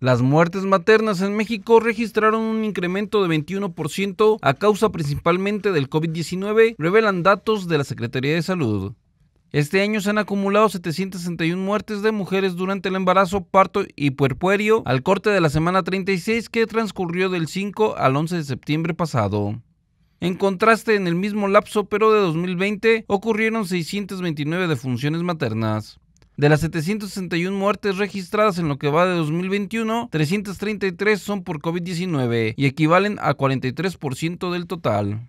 Las muertes maternas en México registraron un incremento de 21% a causa principalmente del COVID-19, revelan datos de la Secretaría de Salud. Este año se han acumulado 761 muertes de mujeres durante el embarazo, parto y puerpuerio al corte de la semana 36 que transcurrió del 5 al 11 de septiembre pasado. En contraste, en el mismo lapso, pero de 2020, ocurrieron 629 defunciones maternas. De las 761 muertes registradas en lo que va de 2021, 333 son por COVID-19 y equivalen a 43% del total.